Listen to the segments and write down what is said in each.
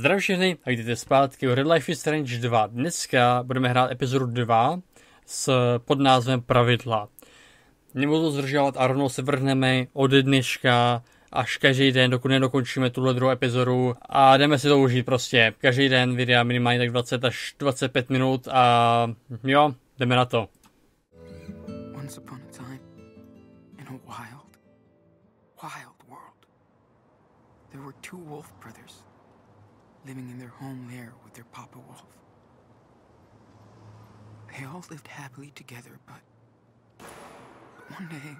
Zdravím všechny a vítejte zpátky u Red Life is Strange 2. Dneska budeme hrát epizodu 2 s pod názvem Pravidla. Nebudu zdržovat a rovnou se vrhneme od dneška až každý den, dokud nedokončíme tuhle druhou epizodu a jdeme si to užít prostě. Každý den videa minimálně tak 20 až 25 minut a jo, jdeme na to. Once upon a time, in a wild, wild world, there were two wolf brothers living in their home lair with their papa wolf. They all lived happily together, but, one day,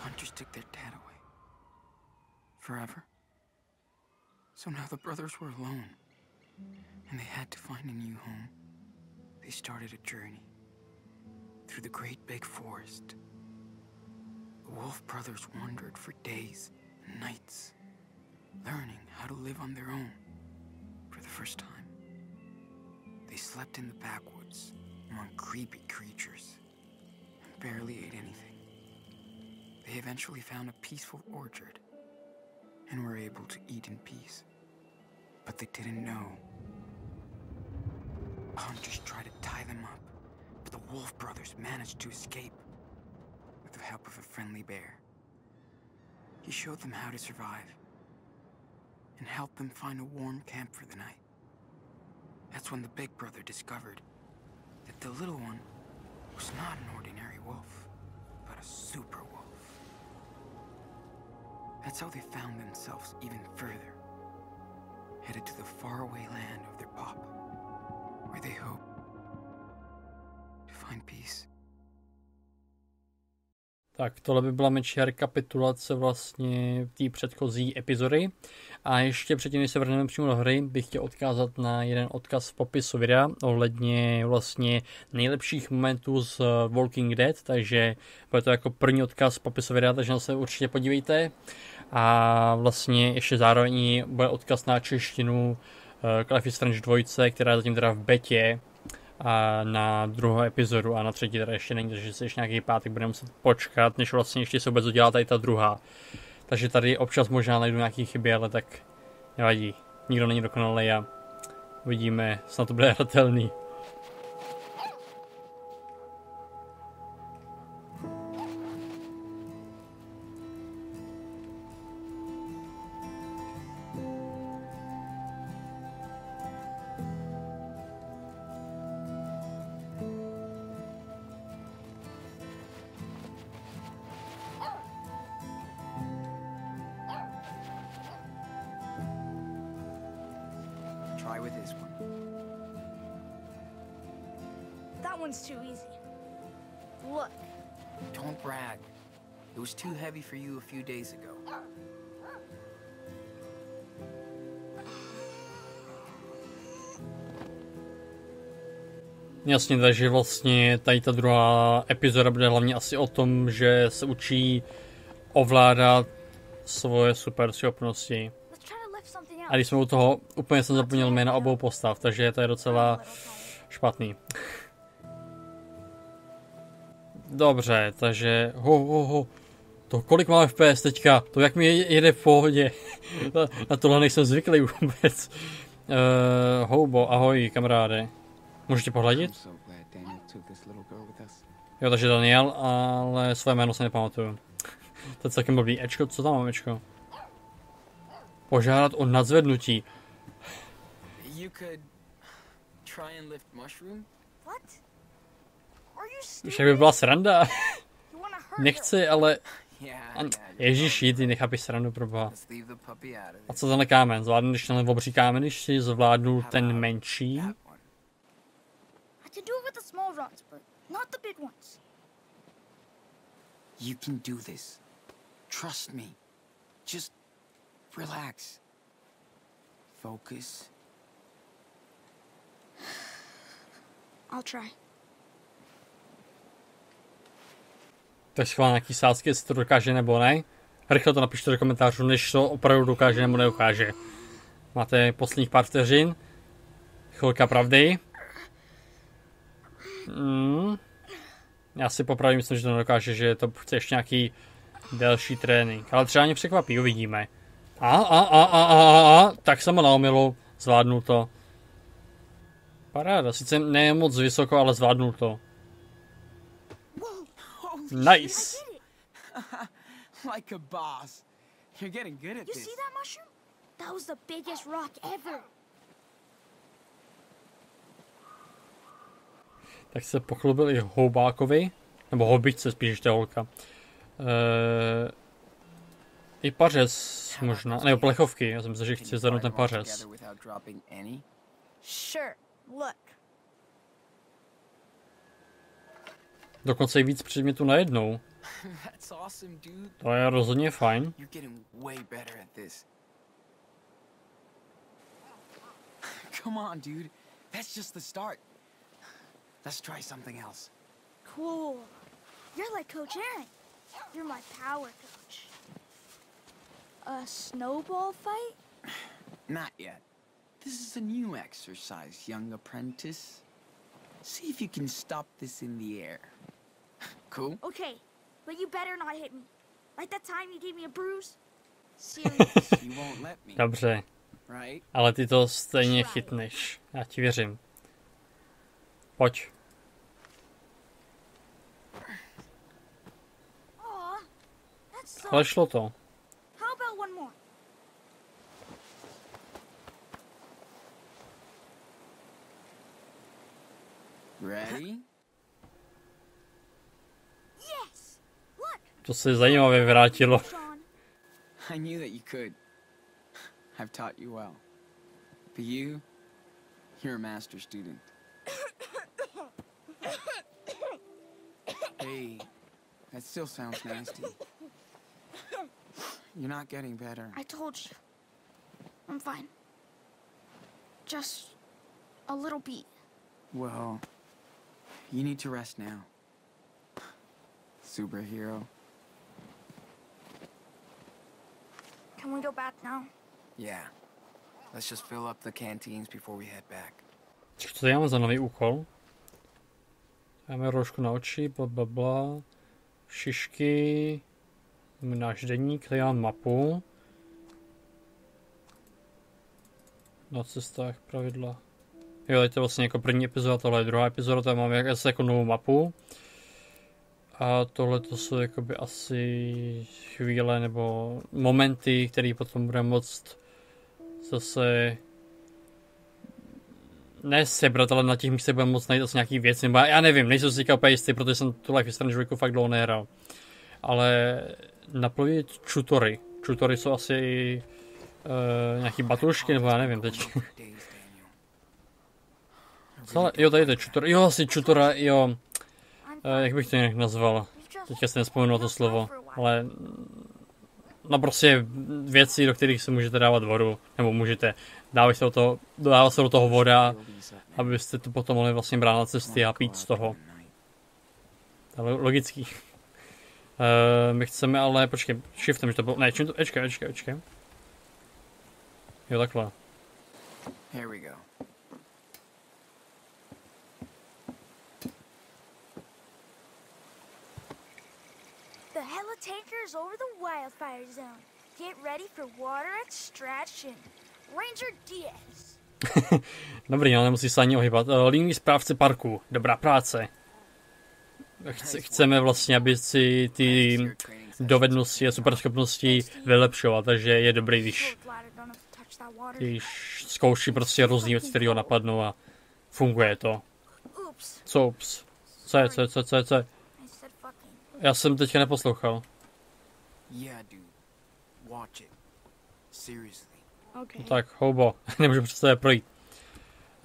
hunters took their dad away. Forever. So now the brothers were alone, and they had to find a new home. They started a journey through the great big forest. The Wolf brothers wandered for days and nights, learning how to live on their own for the first time. They slept in the backwoods among creepy creatures and barely ate anything. They eventually found a peaceful orchard and were able to eat in peace. But they didn't know. Hunters tried to tie them up, but the Wolf brothers managed to escape with the help of a friendly bear. He showed them how to survive and helped them find a warm camp for the night. That's when the big brother discovered that the little one was not an ordinary wolf, but a super wolf. That's how they found themselves even further, headed to the faraway land of their pop, where they hope to find peace. Tak tohle by byla menší rekapitulace vlastně té předchozí epizody. A ještě předtím, než se vrhneme přímo do hry, bych chtěl odkázat na jeden odkaz v popisu videa ohledně vlastně nejlepších momentů z Walking Dead, takže bude to jako první odkaz v popisu videa, takže na se určitě podívejte. A vlastně ještě zároveň bude odkaz na češtinu Life is Strange 2, která je zatím teda v betě, a na druhou epizodu a na třetí teda ještě není, takže se ještě nějaký pátek budeme muset počkat, než vlastně ještě se vůbec udělá tady ta druhá. Takže tady občas možná najdu nějaký chyby, ale tak nevadí. Nikdo není dokonalý a uvidíme, snad to bude hratelný. One's too easy. Look, Don't brag. It was too heavy for you a few days ago. Jasně, takže vlastně tady ta druhá epizoda bude hlavně asi o tom, že se učí ovládat svoje super schopnosti. A když jsme u toho, úplně jsem zapomněl jména obou postav, takže to je docela špatný. Dobře, takže ho, ho, ho. To kolik máme FPS teďka, to jak mi je- jede v pohodě. na, na tohle nejsem zvyklý vůbec. Uh, houbo, ahoj kamaráde. Můžete pohladit? Us. Jo, takže Daniel, ale své jméno se nepamatuju. to je celkem blbý. Ečko, co tam mám Ečko? Požádat o nadzvednutí. You could try and lift mushroom. What? Už by byla sranda. Nechci, ale... Ježíši, ty nechápeš srandu, proboha. A co tenhle kámen? Zvládnu, když tenhle obří kámen, když si zvládnu ten menší? That one. I can do it with the small rocks, but not the big ones. You can do this. Trust me. Just relax. Focus. I'll try. Tak schválně nějaký sázky, jestli to dokáže nebo ne. Rychle to napište do komentářů, než to opravdu dokáže nebo neukáže. Máte posledních pár vteřin. Chvilka pravdy. Mm. Já si popravdě myslím, že to nedokáže, že to chce ještě nějaký delší trénink. Ale třeba mě překvapí, uvidíme. A, a, a, a, a, a, a, tak jsem na omilu, zvládnu to. Paráda, sice ne moc vysoko, ale zvládnu to. Nice. I did it. Like a boss. You're getting good at You this. see that mushroom? That was the biggest rock ever. Tak se pochlubil i houbákovi, nebo hobičce spíš, ještě holka. E, I pařez možná, nebo plechovky, já jsem myslel, že chci you zvednout fire ten pařez. Sure. Look. Dokonce i víc předmětů najednou. That's awesome, dude. To je rozhodně fajn. You're getting way better at this. Come on, dude. That's just the start. Let's try something else. Cool. You're like Coach Aaron. You're my power coach. A snowball fight? Not yet. This is a new exercise, young apprentice. See if you can stop this in the air. Cool? Okay, but you better not hit me. Like that time you gave me a bruise? Serious. You won't let me, Dobře, right? ale ty to stejně chytneš. Já ti věřím. Pojď. Ale šlo to. Se zajímavě vrátilo. I knew that you could. I've taught you well. But you, you're a master student. hey, that still sounds nasty. You're not getting better. I told you. I'm fine. Just a little beat. Well, you need to rest now. Superhero. Can we go back now? Yeah. Let's just fill up the canteens before we head back. Co to mám za nový úkol? Dáme roušku na oči, bla, bla, bla. Šišky. Náš deník, tady mám mapu. Na cestách pravidla. Jo, tady to je vlastně jako první epizoda, tohle je druhá epizoda, tady máme jak, asi jako novou mapu. A tohle to jsou jakoby asi chvíle nebo momenty, které potom budeme moct zase ne sebrat, ale na těch místech budeme moct najít asi nějaký věci, nebo já, nevím, nejsem si úplně jistý, protože jsem tu Life is Strange 2 fakt dlouho nehrál. Ale naplnit čutory. Čutory jsou asi uh, nějaký batušky, nebo já nevím teď. Co, jo, tady to je čutor. Jo, asi čutora, jo. Fine. jak bych to jinak nazval? Teďka si nespomenu na to slovo, ale no prostě věci, do kterých se můžete dávat vodu, nebo můžete, dávat se do toho, dává se do toho voda, abyste to potom mohli vlastně brát na cesty a pít z toho. To je lo- logický. Uh, my chceme ale, počkej, shiftem, že to bylo, ne, čím to, ečkej, ečkej, ečkej. Jo, takhle. Here we go. The Hella tanker is over the wildfire zone. Get ready for water extraction. Ranger Diaz. Dobrý, ale nemusí se ani ohýbat. Uh, líný správce parku, dobrá práce. Chce, chceme vlastně, aby si ty dovednosti a superschopnosti vylepšovat, takže je dobrý, když, když zkouší prostě různý věci, které ho napadnou a funguje to. Oops. Co, ups. Co je, co je, co je, co je, co je? Já jsem teďka neposlouchal. Yeah, dude. Watch it. Seriously. Okay. Tak, houbo, nemůžu přece projít.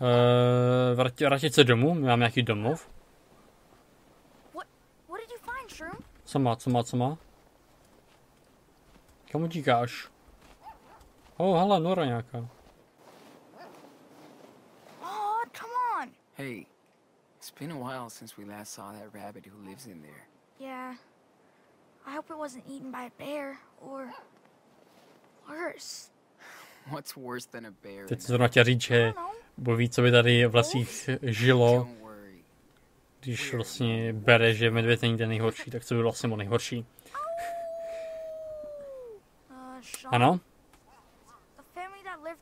Uh, vrátit, vrátit se domů, my máme nějaký domov. What did you find, Shroom? Co má, co má, co má? Kam utíkáš? Oh, hele, Nora nějaká. Oh, come on. Hey, it's been a while since we last saw that rabbit who lives in there. Yeah. I hope it wasn't eaten by a bear or worse. What's worse than a bear? Teď zrovna chtěl říct, že don't know. Bo ví, co by tady v lesích žilo, když vlastně bere, že medvěd není ten nejhorší, tak co by vlastně bylo nejhorší. Uh, Sean, Ano?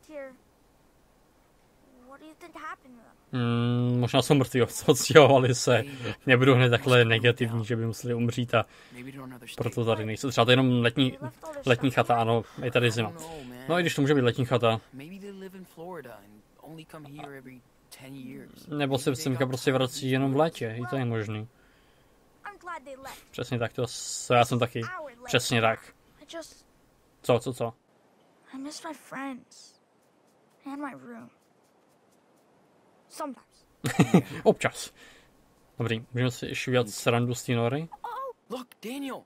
here. What do you think happened to them? Mm, možná jsou mrtví, odstěhovali se. Nebudu hned takhle negativní, že by museli umřít a proto tady nejsou. Třeba to je jenom letní, letní chata, ano, je tady zima. No i když to může být letní chata, Maybe they live in Florida and only come here every 10 years. nebo se semka prostě vrací jenom v létě, i to je možný. Přesně tak, to, já jsem taky. Přesně tak. Co, co, co? I miss my friends and my room. Sometimes. Občas. Dobrý, můžeme si ještě udělat srandu z té nory? Look, Daniel.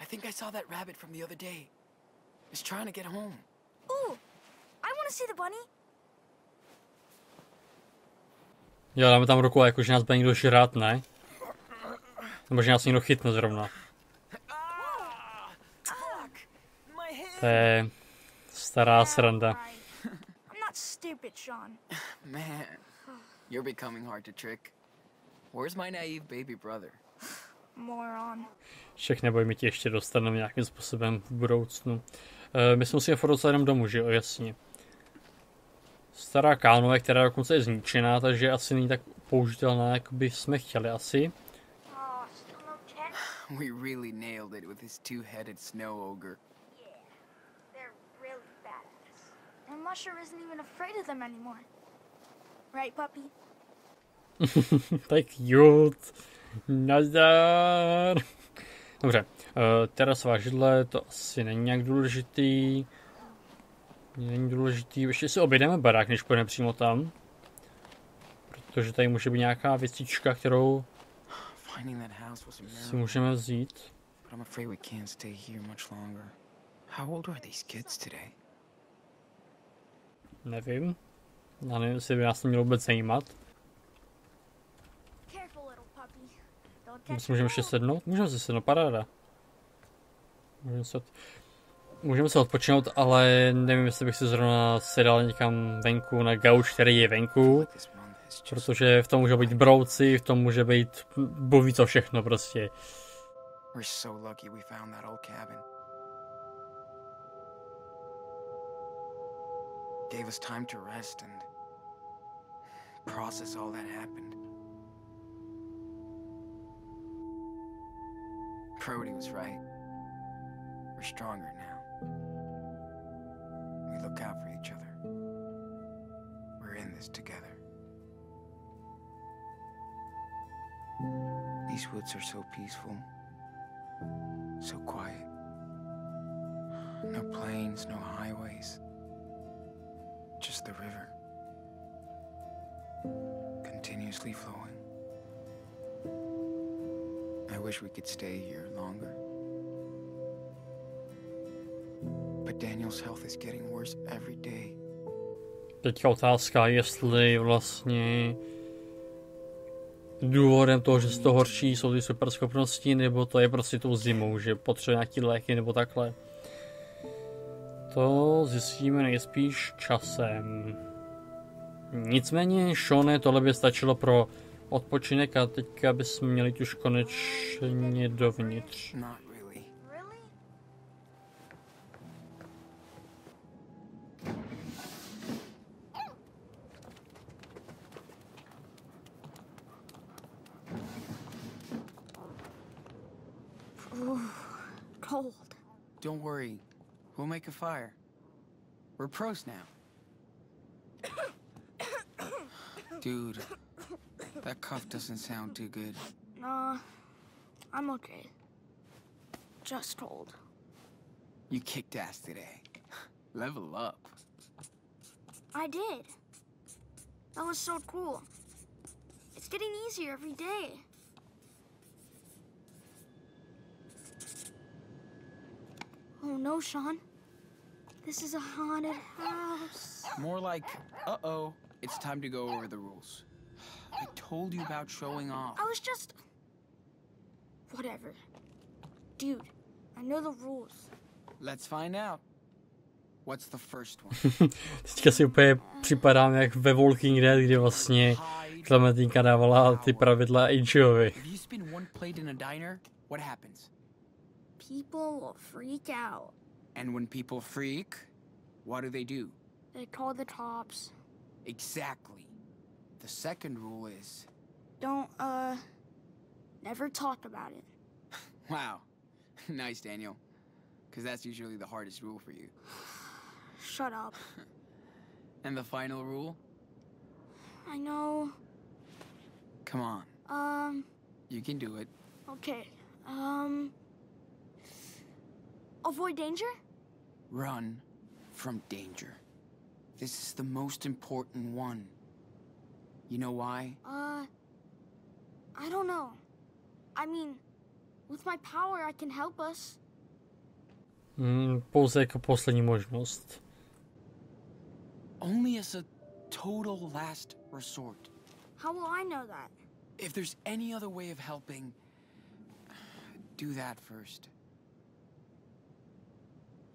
I think I saw that rabbit from the other day. It's trying to get home. Ooh, I want to see the bunny. Jo, dáme tam ruku, jako že nás bude někdo žrát, ne? Nebo že nás někdo chytne zrovna. Ah! To je stará sranda. Alright. I'm not stupid, Sean. Man, you're becoming hard to trick. Where's my naive baby brother? Moron. Všech neboj, my ti ještě dostaneme nějakým způsobem v budoucnu. E, my se musíme furt dostat jenom domů, že jo, jasně. Stará kánové, která dokonce je zničená, takže asi není tak použitelná, jak by jsme chtěli asi. We really nailed it with his two-headed snow ogre. Yeah, they're really badass. And Musher isn't even afraid of them anymore. Right, puppy? tak cute. Nazdar. Dobře, uh, terasová židle, to asi není nějak důležitý. Není důležitý, ještě si objedeme barák, než půjdeme přímo tam. Protože tady může být nějaká věcička, kterou Finding that house was a si můžeme vzít. but I'm afraid we can't stay here much longer. How old are these kids today? Nevím. Já nevím, jestli by nás to mělo vůbec zajímat. Careful, little puppy. Don't My catch si můžeme ještě sednout? Můžeme si sednout, paráda. Můžeme se, od... můžeme se odpočinout, ale nevím, jestli bych si zrovna sedal někam venku na gauč, který je venku. Protože v tom může být brouci, v tom může být boví co všechno prostě. We're so lucky we found that old cabin. Gave us time to rest and process all that happened. Brody was right. We're stronger now. We look out for each other. We're in this together. These woods are so peaceful. So quiet. No planes, no highways. Just the river. Continuously flowing. I wish we could stay here longer. But Daniel's health is getting worse every day. Teďka otázka, jestli vlastně důvodem toho, že se to horší, jsou ty superschopnosti, nebo to je prostě tou zimou, že potřebuje nějaký léky nebo takhle. To zjistíme nejspíš časem. Nicméně, Šone, tohle by stačilo pro odpočinek a teďka bychom měli už konečně dovnitř. Don't worry. We'll make a fire. We're pros now. Dude, that cough doesn't sound too good. Nah, I'm okay. Just cold. You kicked ass today. Level up. I did. That was so cool. It's getting easier every day. Oh no, Sean. This is a haunted house. More like, uh oh, it's time to go over the rules. I told you about showing off. I was just. Whatever. Dude, I know the rules. Let's find out. What's the first one? Teďka si úplně připadám jak ve Walking Dead, kde vlastně Hide. Klementinka dávala ty pravidla Ageovi. If you spin one plate in a diner, what happens? People will freak out. And when people freak, what do they do? They call the cops. Exactly. The second rule is Don't, uh, never talk about it. wow. nice, Daniel. Because that's usually the hardest rule for you. Shut up. And the final rule? I know. Come on. Um, You can do it. okay. Um, avoid danger? Run from danger. This is the most important one. You know why? Uh, I don't know. I mean, with my power, I can help us. Mm, pouze jako poslední možnost. Only as a total last resort. How will I know that? If there's any other way of helping, do that first.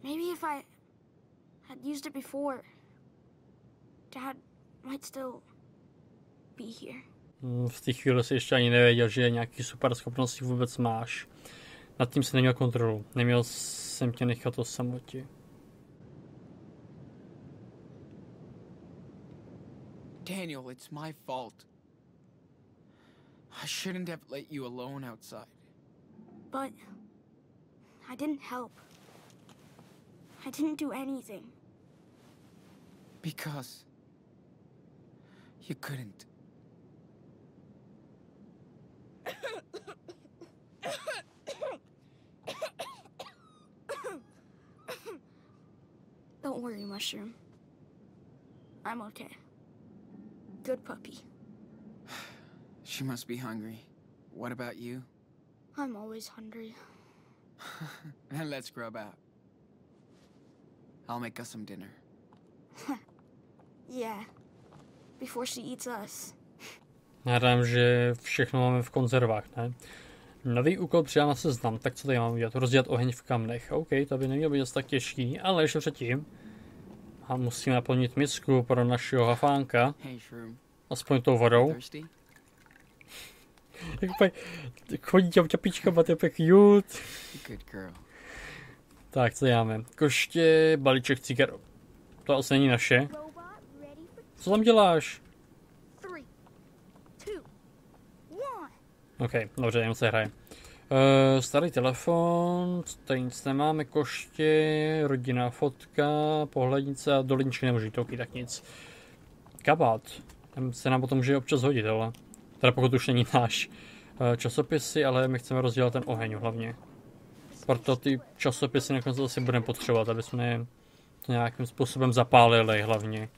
Maybe if I had used it before, Dad might still be here. Mm, V té chvíli si ještě ani nevěděl, že nějaký super schopnosti vůbec máš. Nad tím si neměl kontrolu. Neměl jsem tě nechat o samotě. Daniel, it's my fault. I shouldn't have let you alone outside. But I didn't help. I didn't do anything. Because you couldn't. Don't worry, Mushroom. I'm okay. Good puppy. She must be hungry. What about you? I'm always hungry. Then let's grub out. I'll make us some dinner. Yeah. Before she eats us. Hádám, že všechno máme v konzervách, ne? Nový úkol přidám na seznam, tak co tady mám udělat? Rozdělat oheň v kamnech. OK, to by nemělo být tak těžký, ale ještě předtím a musíme naplnit misku pro našeho hafánka, aspoň tou vodou. Thirsty? Jak úplně chodí těm čapičkama, to je cute. Tak, co máme? Koště, balíček cigar. To asi není naše. Co tam děláš? OK, dobře, jenom se hraje. Uh, starý telefon, tady nic nemáme, koště, rodinná fotka, pohlednice a doliničky nemůžu jít, OK, tak nic. Kabát, ten se nám potom může občas hodit, ale teda pokud už není náš. Uh, časopisy, ale my chceme rozdělat ten oheň hlavně. Proto ty časopisy nakonec asi budeme potřebovat, aby jsme je nějakým způsobem zapálili hlavně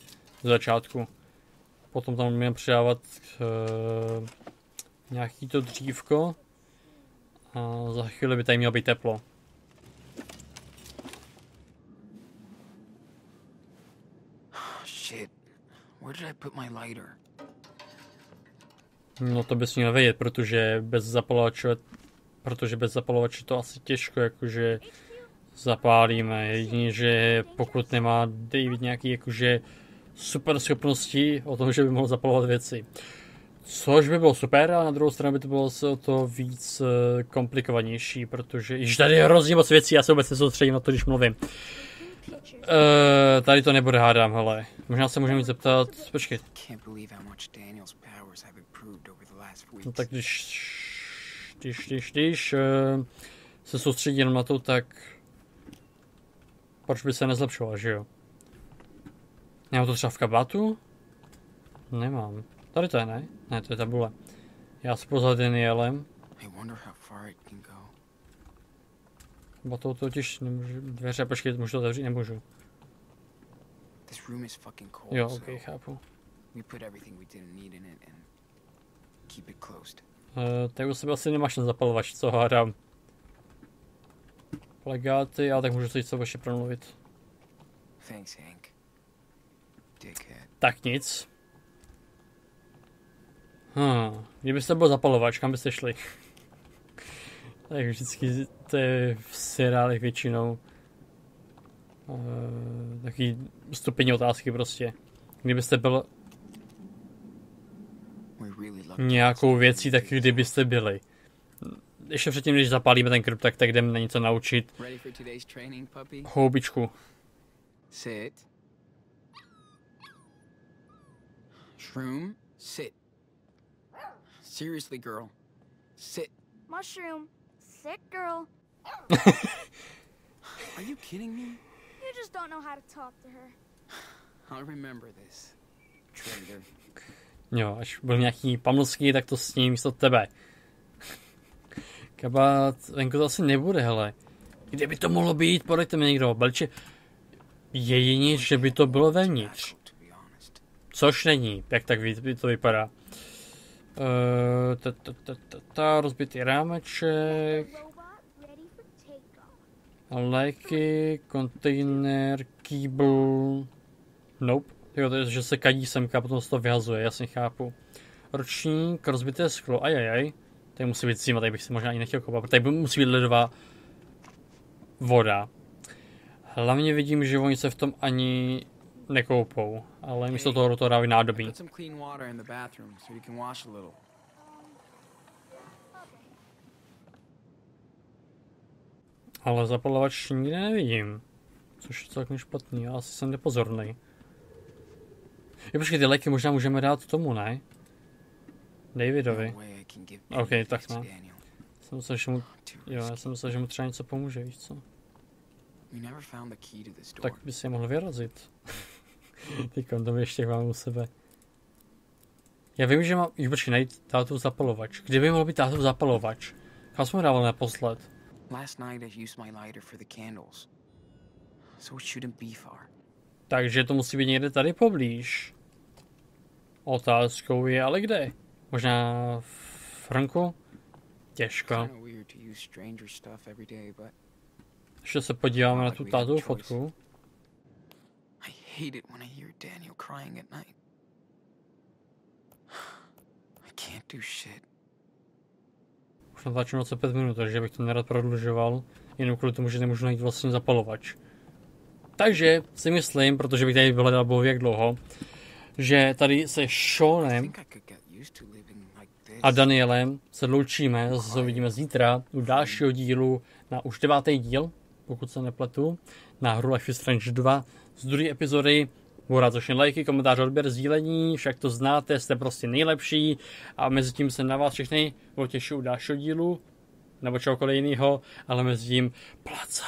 z začátku. Potom tam budeme přidávat uh, nějaký to dřívko a za chvíli by tady mělo být teplo. Shit. Where did I put my lighter? No to bys měl vědět, protože bez zapalovače, protože bez zapalovače to asi těžko jakože zapálíme. Jedině, že pokud nemá David nějaký jakože super schopnosti o tom, že by mohl zapalovat věci. Což by bylo super, a na druhou stranu by to bylo o to víc eh, komplikovanější, protože již tady je hrozně moc věcí, já se vůbec nesoustředím na to, když mluvím. Uh, tady to nebude hádám, hele. Možná se můžeme zeptat, počkej. No tak když, když, když, když uh, se soustředí jenom na to, tak proč by se nezlepšoval, že jo? Nemám to třeba v kabátu? Nemám. Tady to je, ne? Ne, to je tabule. Já se it can go. Bo to totiž nemůžu, dveře, počkej, můžu to otevřít? Nemůžu. Jo, ok, chápu. Uh, tak u sebe asi nemáš ten zapalovač, co hádám. Legáty, ale tak můžu si co ještě promluvit. Thanks, Hank. Tak nic. Hmm. Kdybyste byl zapalovač, kam byste šli? tak vždycky to je v seriálech většinou uh, takový stupení otázky prostě. Kdybyste byl nějakou věcí, tak kdybyste byli. Ještě předtím, než zapálíme ten krb, tak tak jdeme na něco naučit. Houbičku. Sit. Shroom, sit. Seriously, girl. Sit. Mushroom. Sick girl. Are you kidding me? You just don't know how to talk to her. I'll remember this. Traitor. Jo, až byl nějaký pamlský, tak to s ním místo tebe. Kabát, venku to asi nebude, hele. Kde by to mohlo být? Podejte mi někdo. Belče, jedině, že by to bylo vevnitř. Magical, to be honest. Což není, jak tak to vypadá. Eh, ta, rozbitý rámeček, léky, kontejner, kýbl, nope. Jo, to je, že se kadí semka, potom se to vyhazuje, jasně chápu. Ročník, rozbité sklo, ajajaj. Tady musí být zima, tady bych si možná ani nechtěl kopat, protože tady musí být ledová voda. Hlavně vidím, že oni se v tom ani nekoupou, ale místo toho toho dávají nádobí. Ale zapalovač nikde nevidím. Což je celkem špatný, já asi jsem nepozorný. Jo, počkej, ty léky možná můžeme dát tomu, ne? Davidovi. No Ok, tak to no. Jsem myslel, že mu, jo, já jsem myslel, že mu třeba něco pomůže, víš co? To. Tak by si je mohl vyrazit. Ty kondomy ještě mám u sebe. Já vím, že mám, jo, počkej, najít tátu zapalovač. Kdyby mohl být tátu zapalovač? Kam jsme dával naposled? Last night I used my lighter for the candles. So it shouldn't be far. Takže to musí být někde tady poblíž. Otázkou je, ale kde? Možná v Franku? Těžko. To Ještě se podíváme na tu tátovou fotku. Hate it when I hear Daniel crying at night. I can't do shit. Už natáčím 25 minut, takže bych to nerad prodlužoval. Jenom kvůli tomu, že nemůžu najít vlastně zapalovač. Takže si myslím, protože bych tady vyhledal bohu jak dlouho, že tady se Seanem a Danielem se loučíme, zase se uvidíme zítra u dalšího dílu na už devátý díl, pokud se nepletu, na hru Life is Strange 2 z druhé epizody. Budu rád za lajky, komentáře, odběr, sdílení, však to znáte, jste prostě nejlepší a mezi tím se na vás všechny těšit u dalšího dílu nebo čehokoliv jiného, ale mezi tím placá.